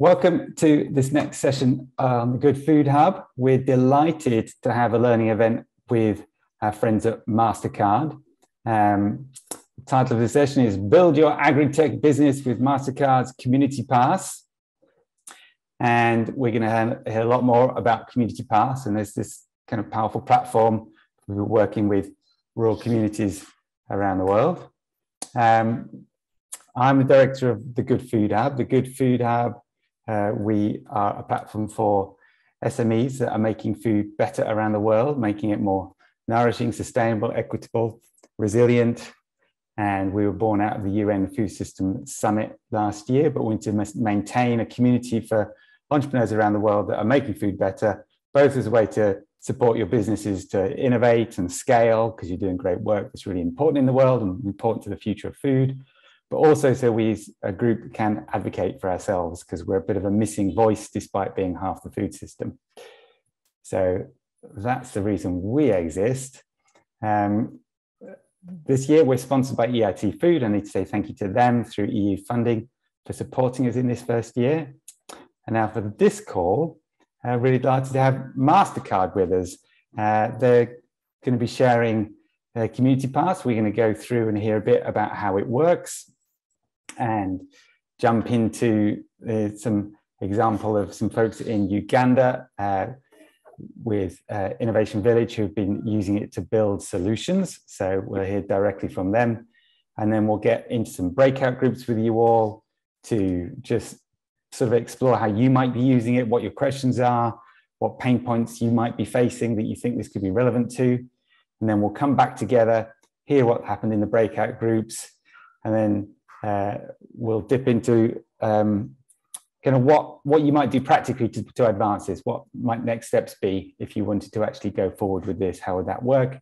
Welcome to this next session on the Good Food Hub. We're delighted to have a learning event with our friends at MasterCard. Um, the title of the session is Build Your Agri-Tech Business with MasterCard's Community Pass. And we're going to hear a lot more about Community Pass. And there's this kind of powerful platform we're working with rural communities around the world. Um, I'm the director of the Good Food Hub. The Good Food Hub uh, we are a platform for SMEs that are making food better around the world, making it more nourishing, sustainable, equitable, resilient. And we were born out of the UN Food System Summit last year, but we want to maintain a community for entrepreneurs around the world that are making food better, both as a way to support your businesses to innovate and scale, because you're doing great work that's really important in the world and important to the future of food, but also so we as a group can advocate for ourselves because we're a bit of a missing voice despite being half the food system. So that's the reason we exist. Um, this year we're sponsored by EIT Food. I need to say thank you to them through EU funding for supporting us in this first year. And now for this call, uh, really delighted to have MasterCard with us. Uh, they're going to be sharing their Community Pass. We're going to go through and hear a bit about how it works, and jump into uh, some example of some folks in Uganda uh, with uh, Innovation Village who've been using it to build solutions. So we'll hear directly from them. And then we'll get into some breakout groups with you all to just sort of explore how you might be using it, what your questions are, what pain points you might be facing that you think this could be relevant to. And then we'll come back together, hear what happened in the breakout groups, and then uh, we'll dip into um, kind of what, what you might do practically to, to advance this. What might next steps be if you wanted to actually go forward with this? How would that work?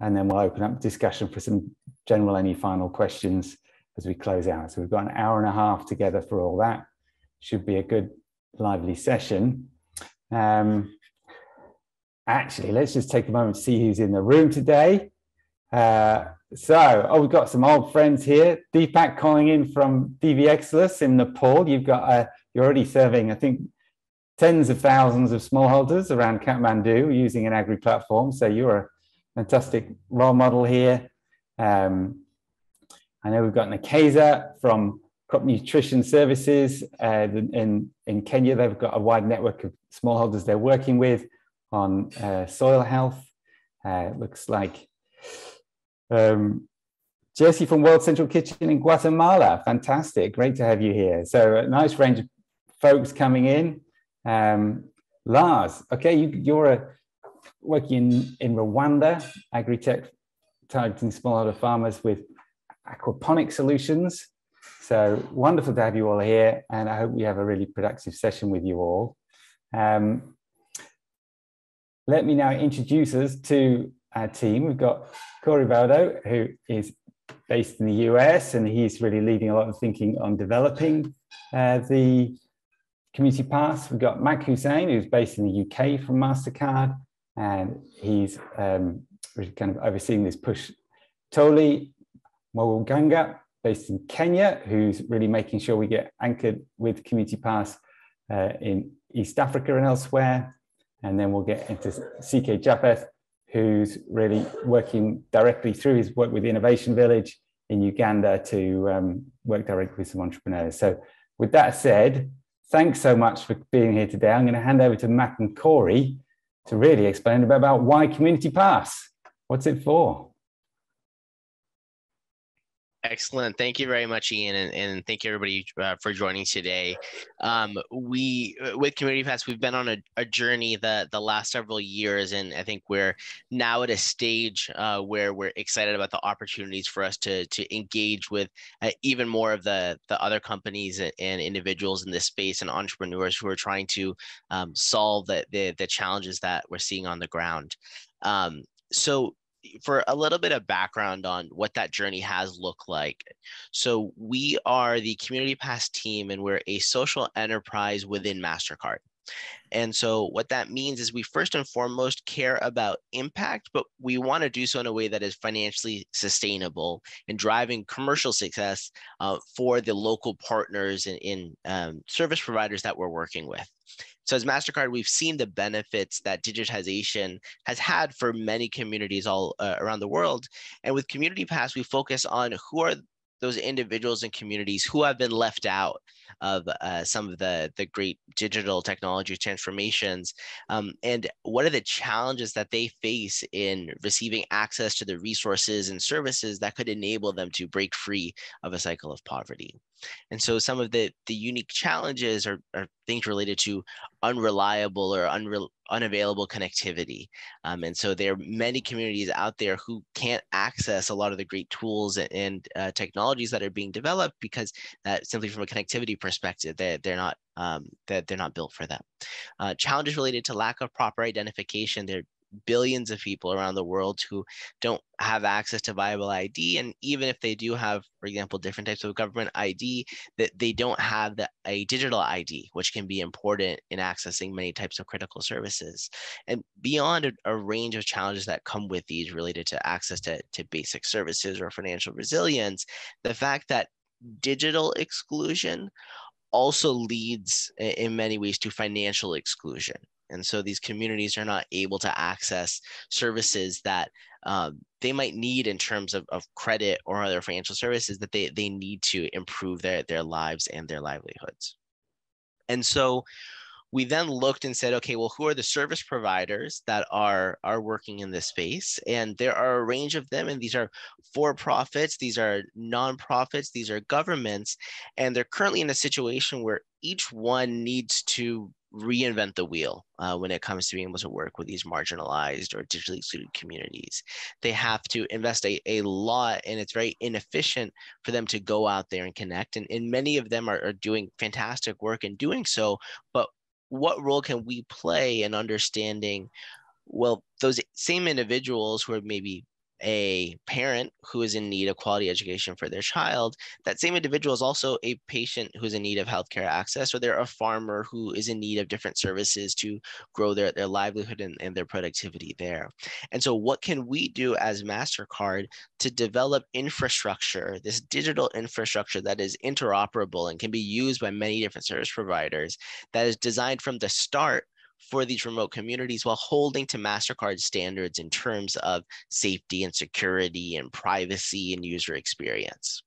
And then we'll open up discussion for some general, any final questions as we close out. So we've got an hour and a half together for all that. Should be a good, lively session. Um, actually, let's just take a moment to see who's in the room today. Uh, so, oh, we've got some old friends here. Deepak calling in from DV Exodus in Nepal. You've got, uh, you're already serving, I think, tens of thousands of smallholders around Kathmandu using an agri platform. So you're a fantastic role model here. Um, I know we've got Nakeza from Crop Nutrition Services uh, in, in Kenya. They've got a wide network of smallholders they're working with on uh, soil health. Uh, looks like um, Jesse from World Central Kitchen in Guatemala. Fantastic. Great to have you here. So, a nice range of folks coming in. Um, Lars, okay, you, are a, working in, in Rwanda, agri-tech targeting smallholder farmers with aquaponic solutions. So wonderful to have you all here, and I hope we have a really productive session with you all. Um, let me now introduce us to our team. We've got Corey Valdo, who is based in the US, and he's really leading a lot of thinking on developing uh, the community pass. We've got Mac Hussein, who's based in the UK from MasterCard, and he's um, kind of overseeing this push. Toli Mwaganga, based in Kenya, who's really making sure we get anchored with Community Pass uh, in East Africa and elsewhere. And then we'll get into CK Japheth, who's really working directly through his work with the Innovation Village in Uganda to um, work directly with some entrepreneurs. So, with that said, thanks so much for being here today. I'm going to hand over to Matt and Corey to really explain a bit about why Community Pass. What's it for? Excellent. Thank you very much, Ian, and, and thank you everybody uh, for joining today. Um, we, uh, with Community Pass, we've been on a, a, journey the, the last several years, and I think we're now at a stage uh, where we're excited about the opportunities for us to, to engage with uh, even more of the, the other companies and individuals in this space and entrepreneurs who are trying to um, solve the, the, the challenges that we're seeing on the ground. Um, so for a little bit of background on what that journey has looked like. So we are the Community Pass team and we're a social enterprise within MasterCard. And so, what that means is we first and foremost care about impact, but we want to do so in a way that is financially sustainable and driving commercial success uh, for the local partners and in, um, service providers that we're working with. So, as MasterCard, we've seen the benefits that digitization has had for many communities all uh, around the world. And with Community Pass, we focus on who are those individuals and communities who have been left out of uh, some of the, the great digital technology transformations um, and what are the challenges that they face in receiving access to the resources and services that could enable them to break free of a cycle of poverty and so some of the, the unique challenges are, are things related to unreliable or unre- unavailable connectivity. Um, and so there are many communities out there who can't access a lot of the great tools and, and uh, technologies that are being developed because that simply from a connectivity perspective, they, they're not um, that they're not built for them. Uh, challenges related to lack of proper identification. There are billions of people around the world who don't have access to viable ID. And even if they do have, for example, different types of government ID, that they don't have the, a digital ID, which can be important in accessing many types of critical services. And beyond a, a range of challenges that come with these related to access to, to basic services or financial resilience, the fact that digital exclusion also leads in many ways to financial exclusion and so these communities are not able to access services that um, they might need in terms of, of credit or other financial services that they, they need to improve their, their lives and their livelihoods. And so we then looked and said, okay, well, who are the service providers that are are working in this space? And there are a range of them, and these are for profits, these are nonprofits, these are governments, and they're currently in a situation where each one needs to reinvent the wheel uh, when it comes to being able to work with these marginalized or digitally excluded communities. They have to invest a, a lot, and it's very inefficient for them to go out there and connect. And, and many of them are, are doing fantastic work in doing so. But what role can we play in understanding? Well, those same individuals who are maybe a parent who is in need of quality education for their child, that same individual is also a patient who's in need of healthcare access, or they're a farmer who is in need of different services to grow their, their livelihood and, and their productivity there. And so, what can we do as MasterCard to develop infrastructure, this digital infrastructure that is interoperable and can be used by many different service providers, that is designed from the start for these remote communities while holding to MasterCard standards in terms of safety and security and privacy and user experience.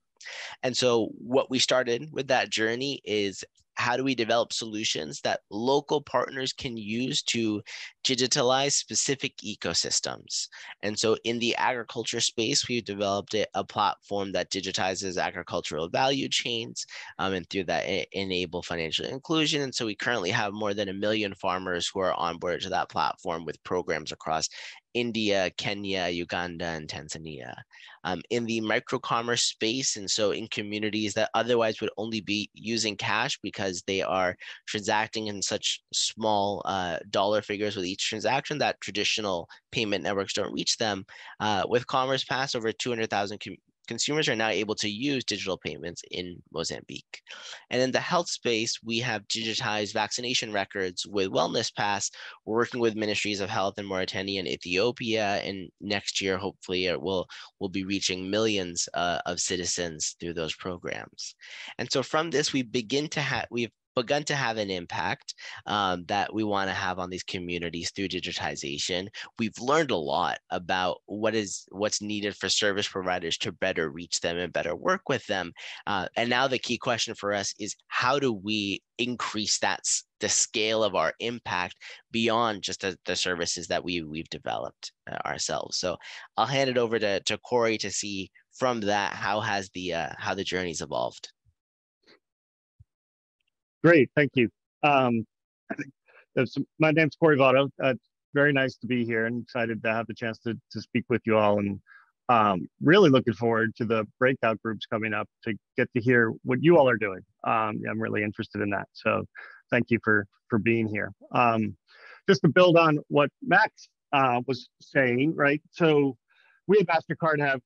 And so, what we started with that journey is how do we develop solutions that local partners can use to digitalize specific ecosystems? And so in the agriculture space, we've developed a, platform that digitizes agricultural value chains um, and through that enable financial inclusion. And so we currently have more than a million farmers who are onboarded to that platform with programs across India, Kenya, Uganda, and Tanzania. Um, in the micro commerce space, and so in communities that otherwise would only be using cash because they are transacting in such small uh, dollar figures with each transaction that traditional payment networks don't reach them. Uh, with Commerce Pass, over 200,000 com- consumers are now able to use digital payments in Mozambique. And in the health space, we have digitized vaccination records with Wellness Pass. We're working with ministries of health in Mauritania and Ethiopia. And next year, hopefully, it will will be reaching millions uh, of citizens through those programs. And so from this, we begin to have we've begun to have an impact um, that we want to have on these communities through digitization. We've learned a lot about what is what's needed for service providers to better reach them and better work with them. Uh, and now the key question for us is how do we increase that the scale of our impact beyond just the, the services that we we've developed uh, ourselves. So I'll hand it over to, to Corey to see from that how has the uh, how the journey's evolved. Great, thank you. Um, my name's Corey Votto. Uh, very nice to be here and excited to have the chance to, to speak with you all and um, really looking forward to the breakout groups coming up to get to hear what you all are doing. Um, I'm really interested in that. So thank you for, for being here. Um, just to build on what Max uh, was saying, right? So we at MasterCard have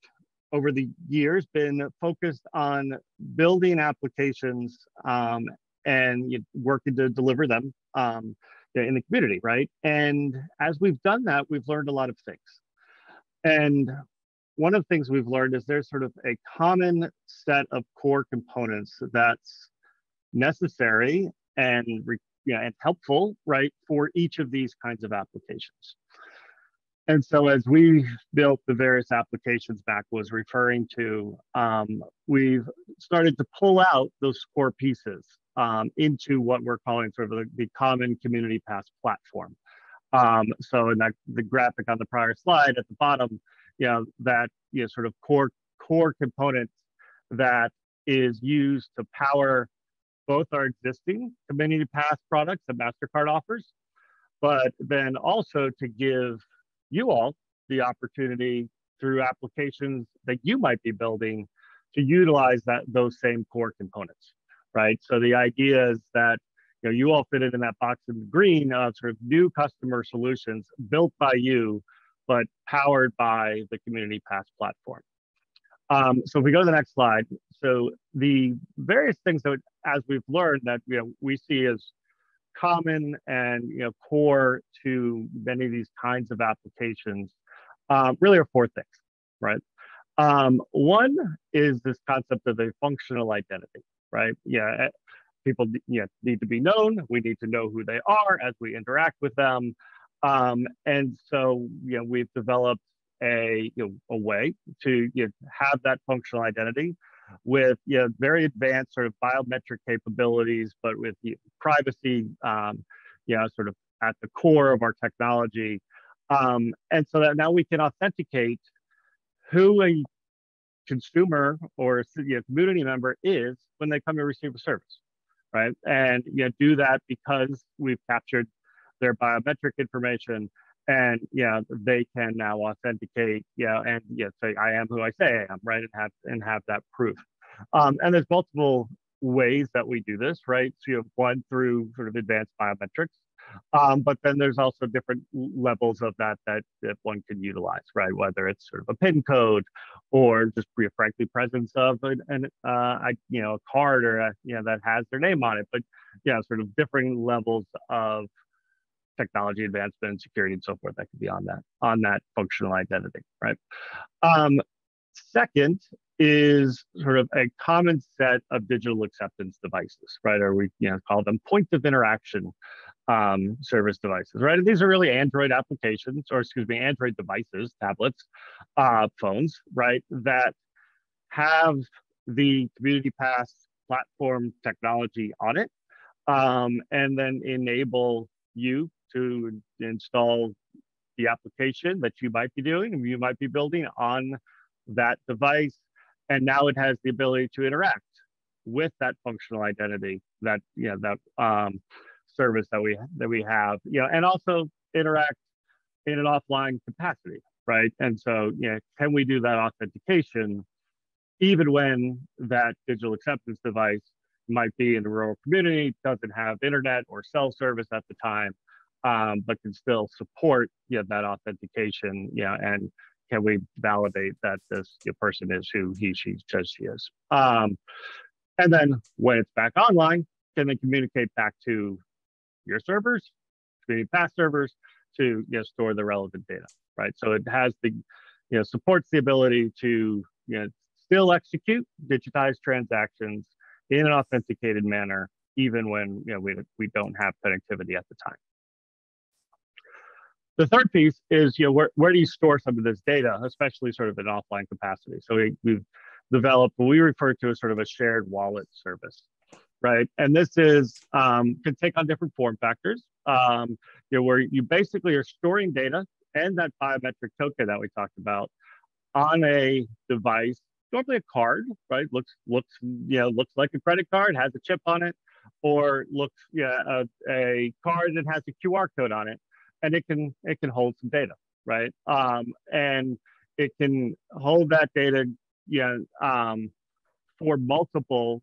over the years been focused on building applications um, and you know, working to deliver them um, in the community, right? And as we've done that, we've learned a lot of things. And one of the things we've learned is there's sort of a common set of core components that's necessary and you know, and helpful, right, for each of these kinds of applications. And so as we built the various applications Mac was referring to, um, we've started to pull out those core pieces um, into what we're calling sort of the, the common community pass platform. Um, so in that the graphic on the prior slide at the bottom, you know, that you know, sort of core core component that is used to power both our existing community pass products that MasterCard offers, but then also to give you all the opportunity through applications that you might be building to utilize that those same core components, right? So the idea is that you know you all fit it in that box in green of sort of new customer solutions built by you, but powered by the Community Pass platform. Um, so if we go to the next slide, so the various things that as we've learned that you know we see as common and you know core to many of these kinds of applications um, really are four things, right? Um, one is this concept of a functional identity, right? Yeah, eh, people you know, need to be known. We need to know who they are as we interact with them. Um, and so, you know, we've developed a, you know, a way to you know, have that functional identity with you know, very advanced sort of biometric capabilities, but with you know, privacy, um, you know, sort of at the core of our technology. Um, and so that now we can authenticate who a consumer or you know, community member is when they come to receive a service, right? And you know, do that because we've captured their biometric information and yeah, they can now authenticate, yeah, and yeah, say I am who I say I am, right, and have and have that proof. Um, and there's multiple ways that we do this, right? So you have one through sort of advanced biometrics, um, but then there's also different levels of that, that that one can utilize, right? Whether it's sort of a PIN code or just frankly presence of an, an uh, you know a card or a, you know that has their name on it, but yeah, sort of differing levels of technology advancement security and so forth that could be on that on that functional identity, right? Um, second is sort of a common set of digital acceptance devices, right? Or we you know call them point of interaction um, service devices, right? And these are really Android applications, or excuse me, Android devices, tablets, uh, phones, right? That have the Community Pass platform technology on it, um, and then enable you to install the application that you might be doing you might be building on that device. And now it has the ability to interact with that functional identity, that you know, that um, service that we that we have, you know, and also interact in an offline capacity, right? And so, you know, can we do that authentication even when that digital acceptance device might be in a rural community, doesn't have internet or cell service at the time, um, but can still support you know, that authentication, you know, and can we validate that this person is who he, she says she is. Um, and then when it's back online, can they communicate back to your servers, community pass servers to you know, store the relevant data, right? So it has the, you know, supports the ability to, you know, still execute digitized transactions in an authenticated manner, even when, you know, we, we don't have connectivity at the time. The third piece is, you know, where, where do you store some of this data, especially sort of in offline capacity? So we, we've developed what we refer to as sort of a shared wallet service, right? And this is um, can take on different form factors. Um, you know, where you basically are storing data and that biometric token that we talked about on a device, normally a card, right? Looks looks you know looks like a credit card, has a chip on it, or looks yeah a, a card that has a QR code on it and it can it can hold some data, right? Um, and it can hold that data, yeah, um, for multiple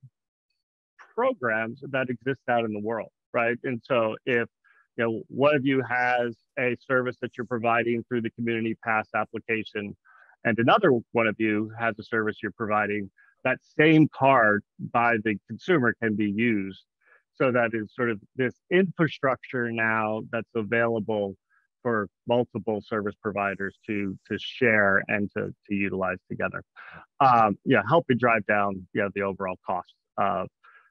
programs that exist out in the world, right? And so if you know one of you has a service that you're providing through the Community Pass application, and another one of you has a service you're providing, that same card by the consumer can be used so that is sort of this infrastructure now that's available for multiple service providers to to share and to to utilize together. Um, yeah, helping drive down yeah the overall cost of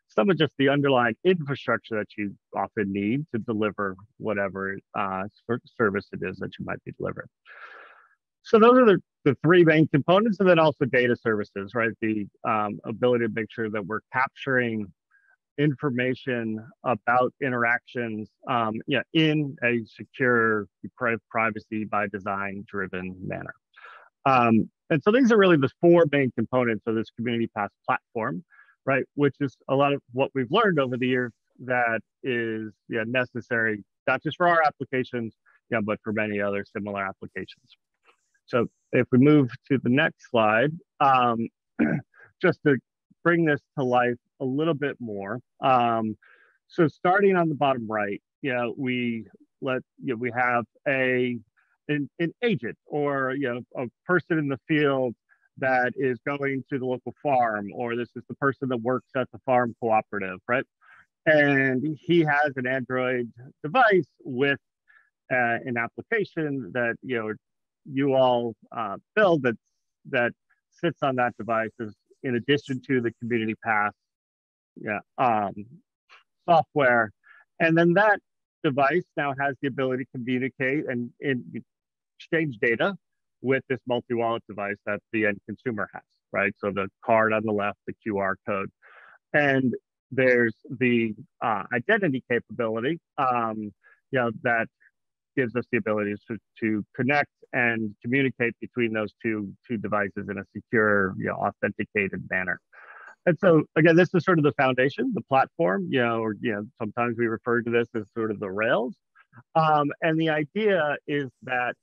some of just the underlying infrastructure that you often need to deliver whatever uh, service it is that you might be delivering. So those are the, the three main components, and then also data services, right? The um, ability to make sure that we're capturing information about interactions um, yeah, in a secure privacy by design driven manner. Um, and so these are really the four main components of this community pass platform, right? Which is a lot of what we've learned over the years that is yeah, necessary, not just for our applications, yeah, but for many other similar applications. So if we move to the next slide, um, just to bring this to life a little bit more. Um, so starting on the bottom right, you know, we let you know, we have a an, an agent or you know a person in the field that is going to the local farm, or this is the person that works at the farm cooperative, right? And he has an Android device with uh, an application that you know you all uh, build that that sits on that device is in addition to the community pass yeah, um, software. And then that device now has the ability to communicate and, and exchange data with this multi-wallet device that the end consumer has, right? So the card on the left, the QR code. And there's the uh, identity capability, um, you know, that gives us the ability to, to connect and communicate between those two, two devices in a secure, you know, authenticated manner. And so again, this is sort of the foundation, the platform, you know, or you know, sometimes we refer to this as sort of the rails. Um, and the idea is that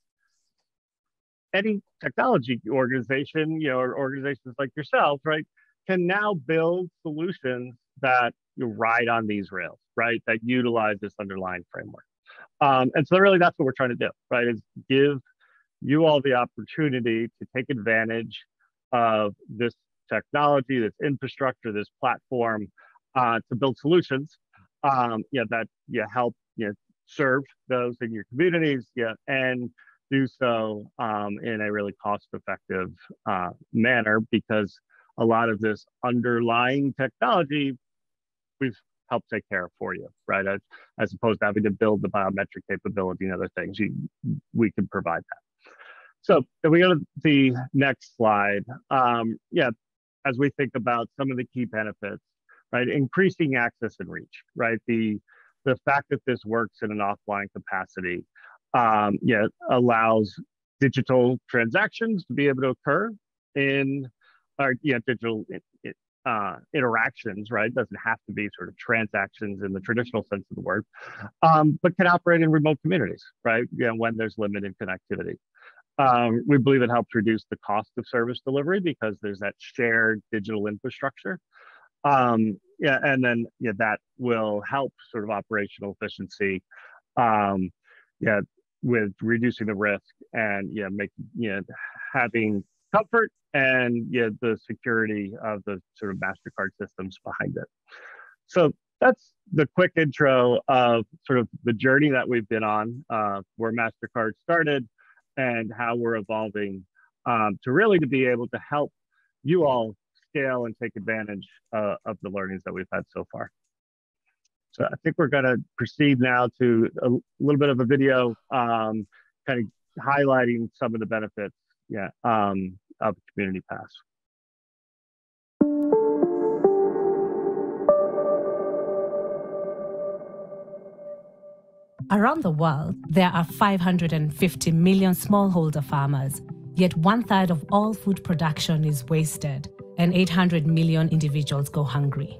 any technology organization, you know, or organizations like yourself, right, can now build solutions that you ride on these rails, right, that utilize this underlying framework. Um, and so really that's what we're trying to do, right, is give you all the opportunity to take advantage of this technology, this infrastructure, this platform uh, to build solutions um, yeah, that you help you know, serve those in your communities yeah, and do so um, in a really cost effective uh, manner because a lot of this underlying technology we've helped take care of for you, right? As, as opposed to having to build the biometric capability and other things, you, we can provide that. So if we go to the next slide, um, yeah, as we think about some of the key benefits, right? Increasing access and reach, right? The the fact that this works in an offline capacity, um, yeah, allows digital transactions to be able to occur in, or yeah, digital uh, interactions, right? It doesn't have to be sort of transactions in the traditional sense of the word, um, but can operate in remote communities, right? You know, when there's limited connectivity. Um, we believe it helps reduce the cost of service delivery because there's that shared digital infrastructure. Um, yeah, and then yeah, that will help sort of operational efficiency. Um, yeah, with reducing the risk and yeah, make yeah, having comfort and yeah, the security of the sort of Mastercard systems behind it. So that's the quick intro of sort of the journey that we've been on, uh, where Mastercard started and how we're evolving um, to really to be able to help you all scale and take advantage uh, of the learnings that we've had so far. So I think we're going to proceed now to a little bit of a video, um, kind of highlighting some of the benefits, yeah, um, of Community Pass. Around the world, there are 550 million smallholder farmers, yet one third of all food production is wasted, and 800 million individuals go hungry.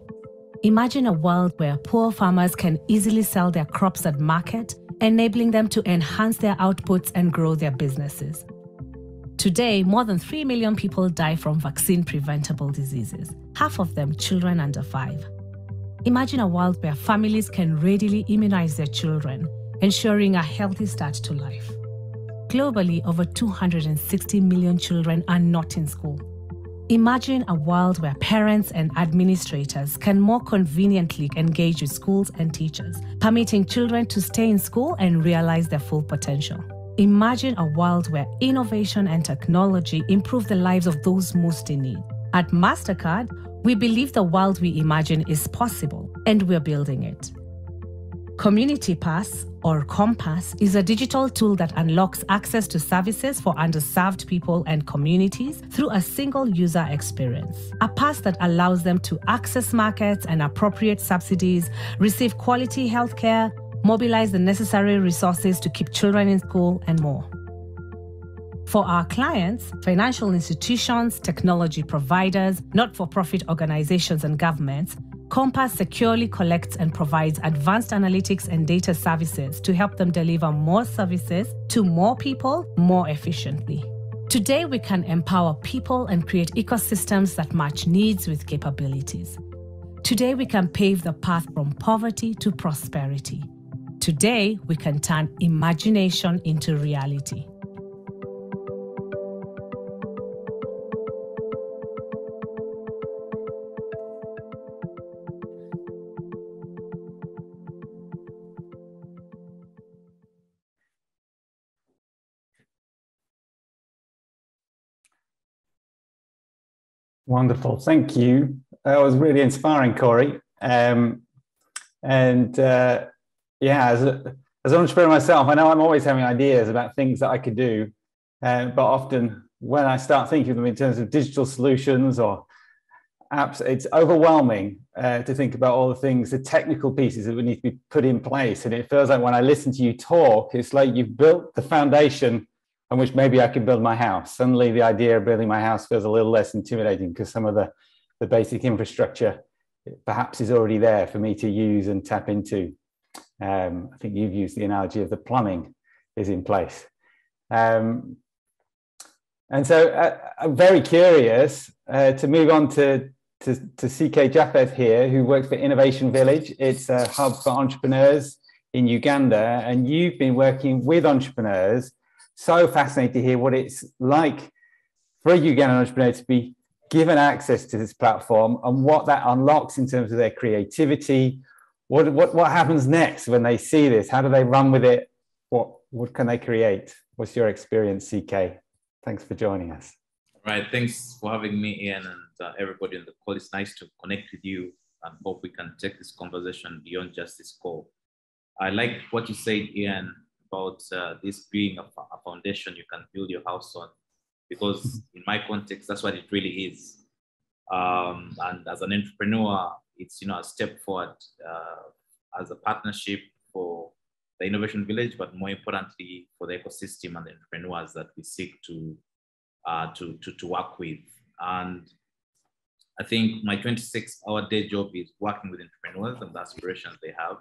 Imagine a world where poor farmers can easily sell their crops at market, enabling them to enhance their outputs and grow their businesses. Today, more than 3 million people die from vaccine preventable diseases, half of them children under 5. Imagine a world where families can readily immunize their children ensuring a healthy start to life. Globally, over 260 million children are not in school. Imagine a world where parents and administrators can more conveniently engage with schools and teachers, permitting children to stay in school and realize their full potential. Imagine a world where innovation and technology improve the lives of those most in need. At MasterCard, we believe the world we imagine is possible, and we're building it. Community Pass, or Compass, is a digital tool that unlocks access to services for underserved people and communities through a single user experience. A pass that allows them to access markets and appropriate subsidies, receive quality healthcare, mobilize the necessary resources to keep children in school, and more. For our clients, financial institutions, technology providers, not for profit organizations, and governments, Compass securely collects and provides advanced analytics and data services to help them deliver more services to more people more efficiently. Today, we can empower people and create ecosystems that match needs with capabilities. Today, we can pave the path from poverty to prosperity. Today, we can turn imagination into reality. Wonderful. Thank you. That was really inspiring, Corey. Um, and uh, yeah, as, a, as an entrepreneur myself, I know I'm always having ideas about things that I could do. Uh, but often when I start thinking of them in terms of digital solutions or apps, it's overwhelming uh, to think about all the things, the technical pieces that would need to be put in place. And it feels like when I listen to you talk, it's like you've built the foundation on which maybe I can build my house. Suddenly, the idea of building my house feels a little less intimidating because some of the, the basic infrastructure perhaps is already there for me to use and tap into. Um, I think you've used the analogy of the plumbing is in place. Um, and so uh, I'm very curious uh, to move on to, to, to CK Japhet here, who works for Innovation Village. It's a hub for entrepreneurs in Uganda, and you've been working with entrepreneurs so fascinated to hear what it's like for a Ugandan entrepreneur to be given access to this platform and what that unlocks in terms of their creativity. What, what, what happens next when they see this? How do they run with it? What, what can they create? What's your experience, CK? Thanks for joining us. All right. Thanks for having me, Ian, and uh, everybody on the call. It's nice to connect with you and hope we can take this conversation beyond just this call. I like what you said, Ian, about uh, this being a, a, foundation you can build your house on, because in my context, that's what it really is. Um, and as an entrepreneur, it's you know a step forward uh, as a partnership for the innovation village, but more importantly for the ecosystem and the entrepreneurs that we seek to uh, to, to to work with. And I think my 26-hour day job is working with entrepreneurs and the aspirations they have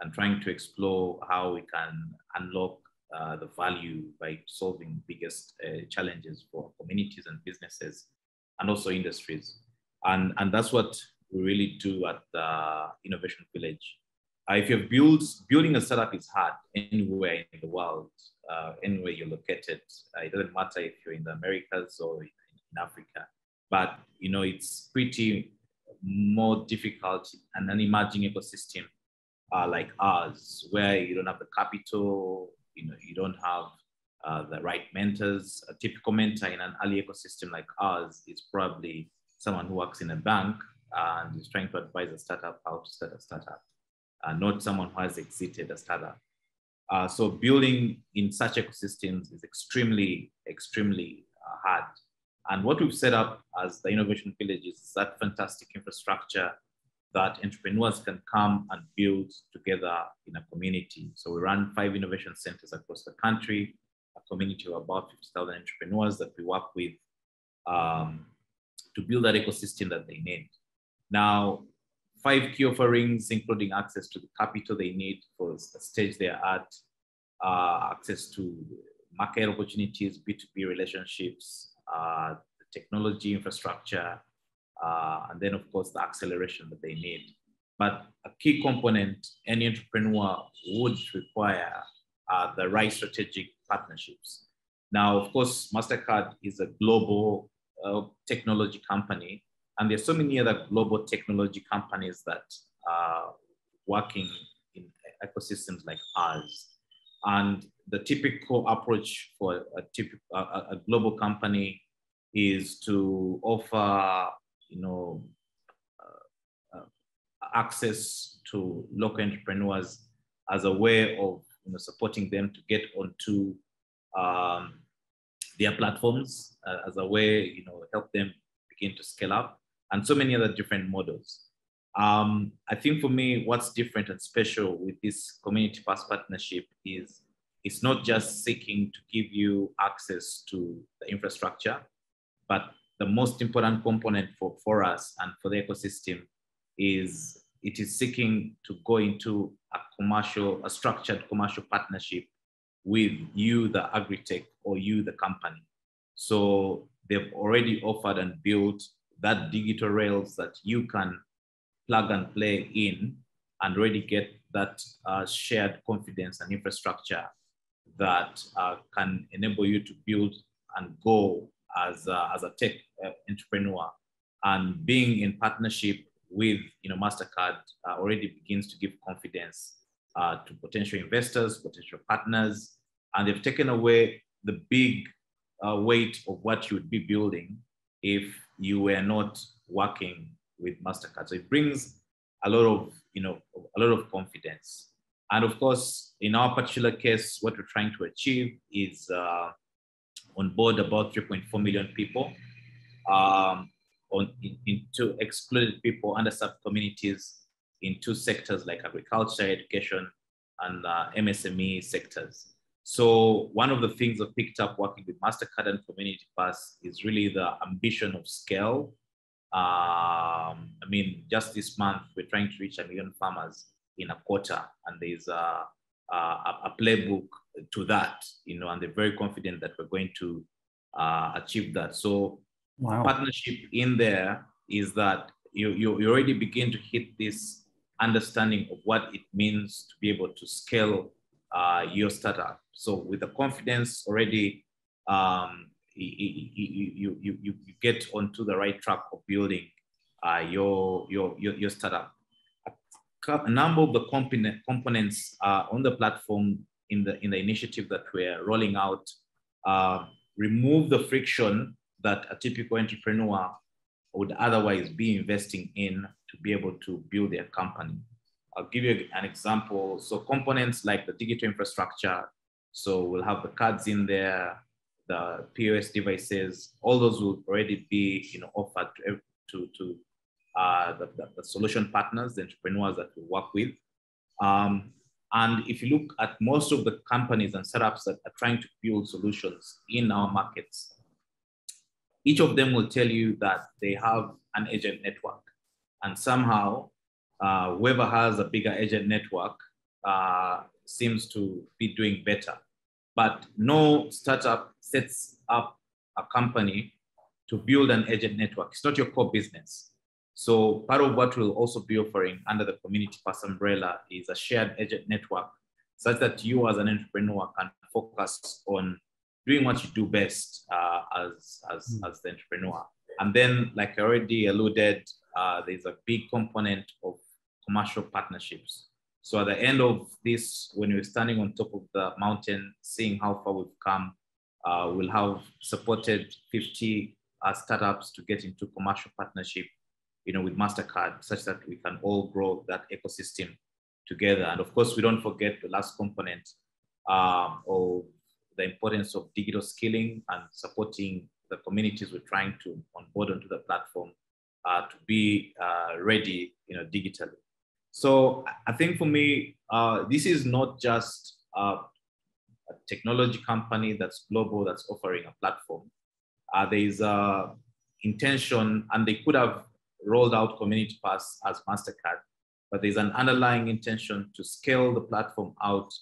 and trying to explore how we can unlock uh, the value by solving biggest uh, challenges for communities and businesses and also industries. And, and that's what we really do at the Innovation Village. Uh, if you're build, building a startup is hard anywhere in the world, uh, anywhere you're located. Uh, it doesn't matter if you're in the Americas or in, in Africa, but you know it's pretty more difficult and an emerging ecosystem uh, like ours, where you don't have the capital, you know, you don't have uh, the right mentors. A typical mentor in an early ecosystem like ours is probably someone who works in a bank and is trying to advise a startup how to start a startup, uh, not someone who has exited a startup. Uh, so building in such ecosystems is extremely, extremely uh, hard. And what we've set up as the Innovation Village is that fantastic infrastructure that entrepreneurs can come and build together in a community. So we run five innovation centers across the country, a community of about 50,000 entrepreneurs that we work with um, to build that ecosystem that they need. Now, five key offerings, including access to the capital they need for the stage they're at, uh, access to market opportunities, B2B relationships, uh, the technology infrastructure, uh, and then of course the acceleration that they need. But a key component any entrepreneur would require are the right strategic partnerships. Now, of course, MasterCard is a global uh, technology company, and there's so many other global technology companies that are working in ecosystems like ours. And the typical approach for a, typical, a, a global company is to offer, you know, uh, uh, access to local entrepreneurs as a way of you know, supporting them to get onto um, their platforms uh, as a way, you know, help them begin to scale up, and so many other different models. Um, I think for me, what's different and special with this community pass partnership is it's not just seeking to give you access to the infrastructure, but the most important component for, for us and for the ecosystem is it is seeking to go into a commercial, a structured commercial partnership with you, the agri-tech, or you, the company. So they've already offered and built that digital rails that you can plug and play in and really get that uh, shared confidence and infrastructure that uh, can enable you to build and go as a, as a tech uh, entrepreneur. And being in partnership with you know, MasterCard uh, already begins to give confidence uh, to potential investors, potential partners, and they've taken away the big uh, weight of what you would be building if you were not working with MasterCard. So it brings a lot of, you know, a lot of confidence. And of course, in our particular case, what we're trying to achieve is uh, on board about 3.4 million people um, on, in, in two excluded people, underserved communities in two sectors like agriculture, education, and uh, MSME sectors. So one of the things I've picked up working with MasterCard and Community Pass is really the ambition of scale. Um, I mean, just this month, we're trying to reach a million farmers in a quarter, and there's a, a, a playbook to that, you know, and they're very confident that we're going to uh, achieve that. So wow. partnership in there is that you, you, you already begin to hit this understanding of what it means to be able to scale uh, your startup. So with the confidence already, um, you, you, you, you, get onto the right track of building uh, your, your, your, your startup. A number of the component, components on the platform in the, in the initiative that we're rolling out uh, remove the friction that a typical entrepreneur would otherwise be investing in to be able to build their company. I'll give you an example. So components like the digital infrastructure, so we'll have the cards in there, the POS devices, all those will already be you know, offered to, to, to uh, the, the, the, solution partners, the entrepreneurs that we work with. Um, and if you look at most of the companies and startups that are trying to build solutions in our markets, each of them will tell you that they have an agent network. And somehow uh, whoever has a bigger agent network uh, seems to be doing better. But no startup sets up a company to build an agent network. It's not your core business. So part of what we'll also be offering under the Community Pass umbrella is a shared agent network such that you as an entrepreneur can focus on doing what you do best uh, as, as, mm. as the entrepreneur. And then, like I already alluded, uh, there's a big component of commercial partnerships. So at the end of this, when we're standing on top of the mountain, seeing how far we've come, uh, we'll have supported 50 uh, startups to get into commercial partnership, you know, with Mastercard, such that we can all grow that ecosystem together. And of course, we don't forget the last component um, of the importance of digital skilling and supporting the communities we're trying to onboard onto the platform uh, to be uh, ready, you know, digitally. So I think for me, uh, this is not just a, a, technology company that's global that's offering a platform. Uh, there is a intention, and they could have rolled out Community Pass as Mastercard, but there's an underlying intention to scale the platform out,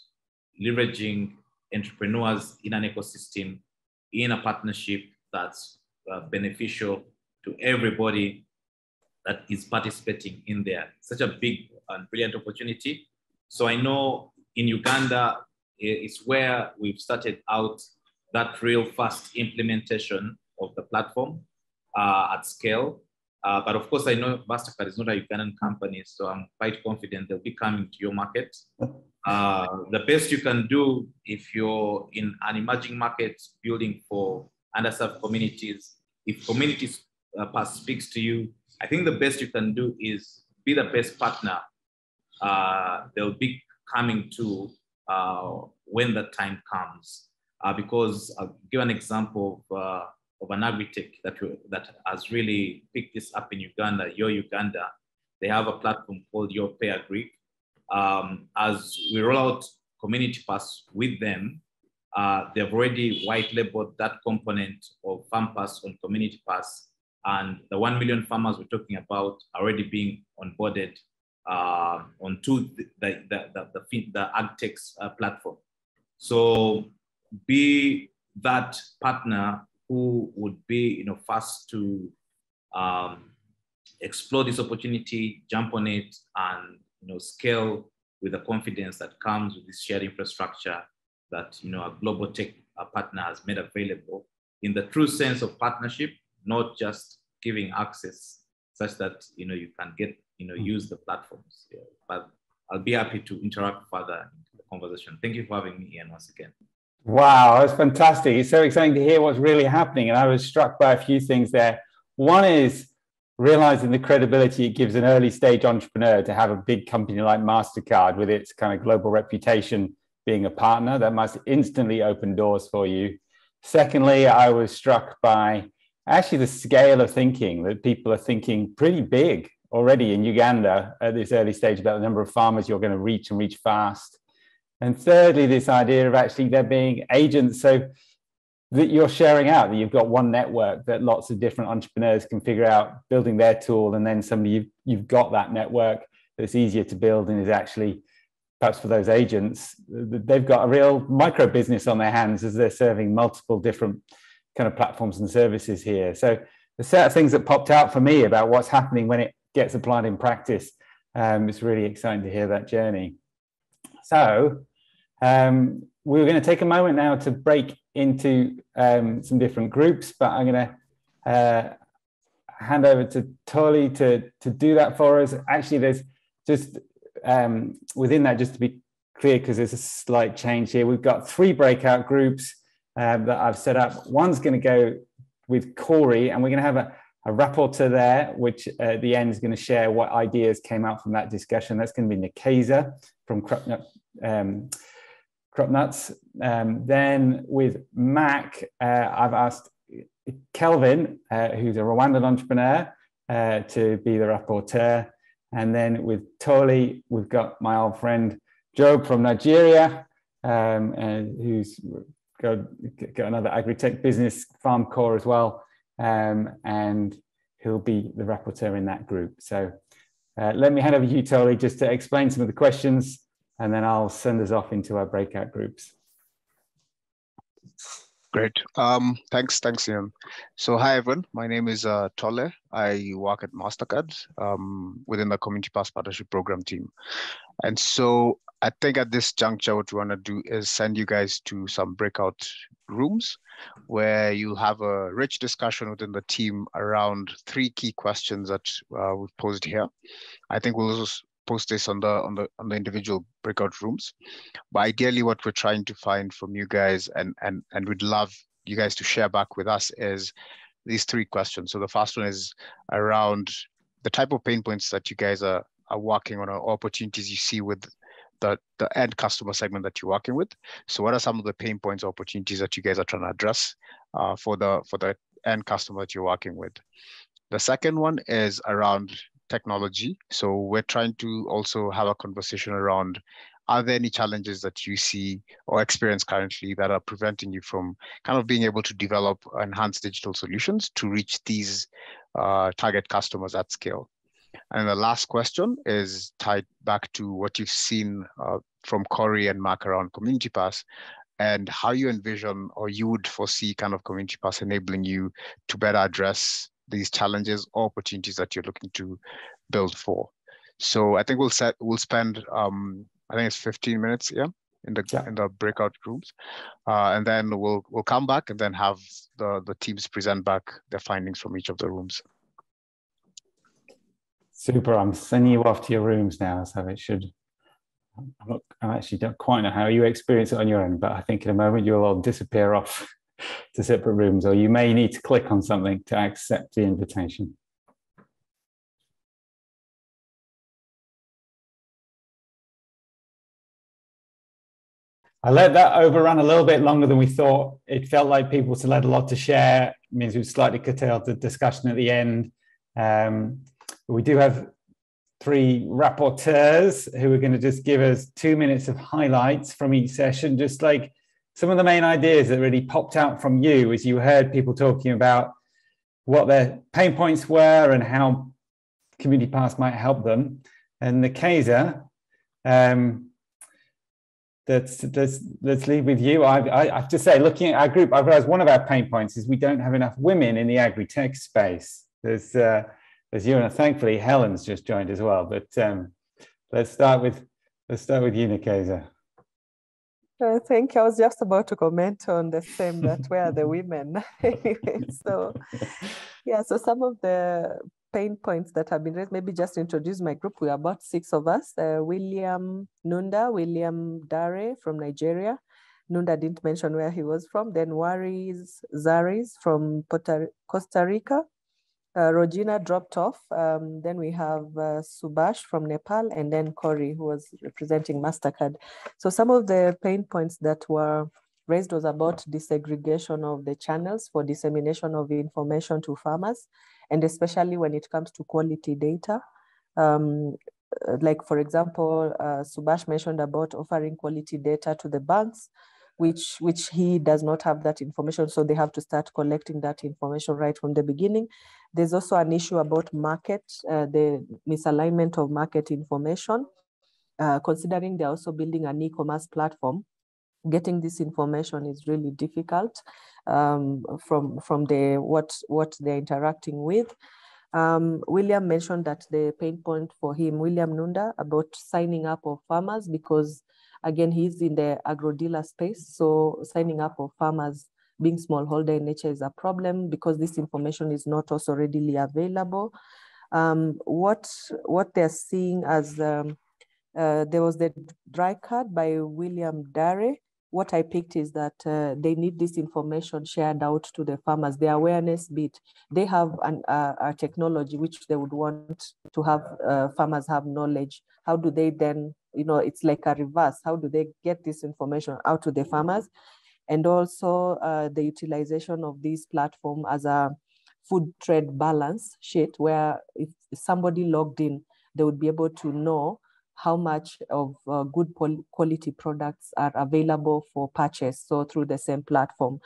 leveraging entrepreneurs in an ecosystem in a partnership that's uh, beneficial to everybody that is participating in there. Such a big and brilliant opportunity. So I know in Uganda, it's where we've started out that real fast implementation of the platform. uh, at scale. Uh, but of course, I know MasterCard is not a Ugandan company, so I'm quite confident they'll be coming to your market. Uh, the best you can do if you're in an emerging market building for underserved communities, if communities uh, speaks to you, I think the best you can do is be the best partner they'll be coming to uh, when the time comes. Uh, because I'll give an example of, uh, of an agri-tech that, that has really picked this up in Uganda, Your Uganda. They have a platform called Your Pay Agri. Um, as we roll out Community Pass with them, uh, they've already white labeled that component of Farm Pass on Community Pass. And the 1 million farmers we're talking about are already being onboarded uh, onto the, the, the, the, the AgTech's uh, platform. So be that partner who would be you know, first to um, explore this opportunity, jump on it, and you know, scale with the confidence that comes with this shared infrastructure that you know, a global tech partner has made available in the true sense of partnership, not just giving access such that you know you can get you know, hmm. use the platforms. Yeah. But I'll be happy to interact further in the conversation. Thank you for having me, Ian, once again. Wow, that's fantastic. It's so exciting to hear what's really happening. And I was struck by a few things there. One is realizing the credibility it gives an early stage entrepreneur to have a big company like MasterCard with its kind of global reputation being a partner that must instantly open doors for you. Secondly, I was struck by actually the scale of thinking that people are thinking pretty big already in Uganda at this early stage about the number of farmers you're going to reach and reach fast. And thirdly, this idea of actually there being agents so that you're sharing out, that you've got one network that lots of different entrepreneurs can figure out building their tool, and then somebody you've, you've got that network that's easier to build and is actually perhaps for those agents, they've got a real micro business on their hands as they're serving multiple different kind of platforms and services here. So the set of things that popped out for me about what's happening when it gets applied in practice. Um, it's really exciting to hear that journey. So um, we're going to take a moment now to break into um, some different groups, but I'm going to uh, hand over to Tolly to, to do that for us. Actually, there's just um, within that, just to be clear, because there's a slight change here, we've got three breakout groups um, that I've set up. One's going to go with Corey, and we're going to have a, a rapporteur there, which at the end is going to share what ideas came out from that discussion. That's going to be Nikeza from Cropnut, um, Cropnuts. Um, then with Mac, uh, I've asked Kelvin, uh, who's a Rwandan entrepreneur, uh, to be the rapporteur. And then with Toli, we've got my old friend Job from Nigeria, um, who's got, got another agri-tech business, Farm Core as well um, and he'll be the rapporteur in that group. So uh, let me hand over to you, Toli, just to explain some of the questions, and then I'll send us off into our breakout groups. Great. Um, thanks, thanks, Ian. So hi, everyone. My name is uh. I work at MasterCard um, within the Community Pass Partnership Program team. And so I think at this juncture, what we want to do is send you guys to some breakout rooms where you'll have a rich discussion within the team around three key questions that uh, we've posed here. I think we'll also post this on the on the on the individual breakout rooms. But ideally, what we're trying to find from you guys, and and and we'd love you guys to share back with us, is these three questions. So the first one is around the type of pain points that you guys are are working on or opportunities you see with the, the end customer segment that you're working with. So what are some of the pain points or opportunities that you guys are trying to address uh, for the for the end customer that you're working with? The second one is around technology. So we're trying to also have a conversation around are there any challenges that you see or experience currently that are preventing you from kind of being able to develop enhanced digital solutions to reach these uh, target customers at scale? And the last question is tied back to what you've seen uh, from Corey and Mark around Community Pass and how you envision or you would foresee kind of Community Pass enabling you to better address these challenges or opportunities that you're looking to build for. So I think we'll set we'll spend um, I think it's 15 minutes, yeah, in the yeah. in the breakout rooms, uh, and then we'll we'll come back and then have the the teams present back their findings from each of the rooms. Super. I'm sending you off to your rooms now, so it should. I'm not. I actually don't quite know how you experience it on your own, but I think in a moment you'll all disappear off to separate rooms, or you may need to click on something to accept the invitation. I let that overrun a little bit longer than we thought. It felt like people still had a lot to share. It means we've slightly curtailed the discussion at the end. Um, we do have three rapporteurs who are going to just give us two minutes of highlights from each session, just like some of the main ideas that really popped out from you as you heard people talking about what their pain points were and how Community Pass might help them. And Nkeza, um, let's let's let's leave with you. I, I, I have to say, looking at our group, I've realised one of our pain points is we don't have enough women in the agri-tech space. There's uh, there's you, and thankfully Helen's just joined as well. But um, let's start with let's start with you, Nkeza. I think I was just about to comment on the same that where are the women. so yeah, so some of the pain points that have been raised, maybe just introduce my group. We are about six of us. Uh, William Nunda, William Dare from Nigeria. Nunda didn't mention where he was from. Then Waris Zaris from Costa Rica. Uh, Rogina dropped off. Um, then we have uh, Subash from Nepal, and then Corey, who was representing MasterCard. So some of the pain points that were raised was about disaggregation of the channels for dissemination of information to farmers and especially when it comes to quality data. Um, like for example, uh, Subash mentioned about offering quality data to the banks, which which he does not have that information, so they have to start collecting that information right from the beginning. There's also an issue about market, uh, the misalignment of market information, uh, considering they're also building an e-commerce platform getting this information is really difficult um, from from the what what they're interacting with. Um, William mentioned that the pain point for him, William Nunda, about signing up of farmers because again he's in the agro dealer space, so signing up of farmers being smallholder in nature is a problem because this information is not also readily available. Um, what what they're seeing as um, uh, there was the dry card by William Dare, what I picked is that uh, they need this information shared out to the farmers, the awareness bit. They have an, uh, a technology which they would want to have uh, farmers have knowledge. How do they then, you know, it's like a reverse. How do they get this information out to the farmers? And also uh, the utilization of this platform as a food trade balance sheet where if somebody logged in, they would be able to know how much of uh, good quality products are available for purchase, so through the same platform.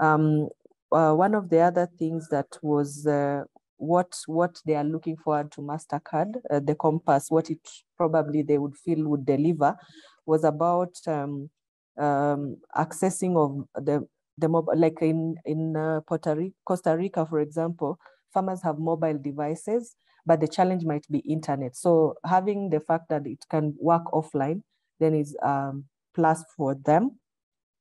Um, uh, one of the other things that was uh, what what they are looking forward to Mastercard, uh, the Compass, what it probably they would feel would deliver, was about um, um, accessing of the the mobile, like in in uh, Puerto Rico, Costa Rica, for example, farmers have mobile devices but the challenge might be internet. So having the fact that it can work offline then is um, plus for them.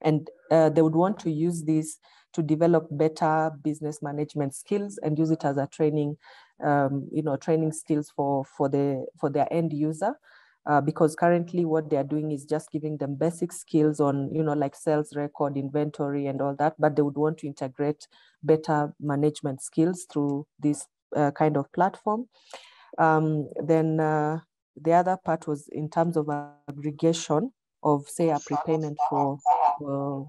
And uh, they would want to use this to develop better business management skills and use it as a training, um, you know, training skills for, for, the, for their end user. Uh, because currently what they are doing is just giving them basic skills on, you know, like sales record, inventory and all that, but they would want to integrate better management skills through this uh, kind of platform. Um, then uh, the other part was in terms of aggregation of say a prepayment for uh,